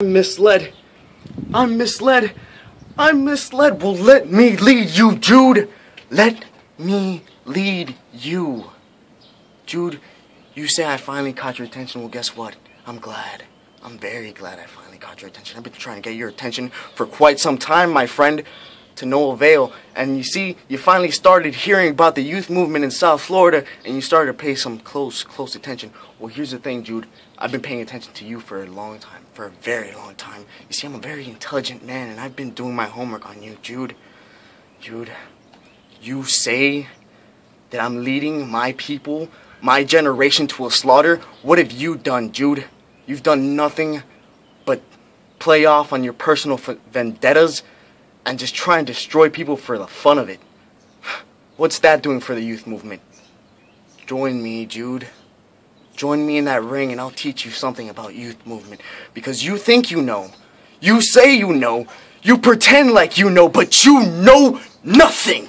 I'm misled. I'm misled. I'm misled. Well, let me lead you, Jude. Let me lead you. Jude, you say I finally caught your attention. Well, guess what? I'm glad. I'm very glad I finally caught your attention. I've been trying to get your attention for quite some time, my friend, to no avail. And you see, you finally started hearing about the youth movement in South Florida, and you started to pay some close, close attention. Well, here's the thing, Jude. I've been paying attention to you for a long time, for a very long time. You see, I'm a very intelligent man, and I've been doing my homework on you, Jude. Jude, you say that I'm leading my people, my generation to a slaughter. What have you done, Jude? You've done nothing but play off on your personal vendettas and just try and destroy people for the fun of it. What's that doing for the youth movement? Join me, Jude. Join me in that ring and I'll teach you something about youth movement. Because you think you know. You say you know. You pretend like you know, but you know nothing.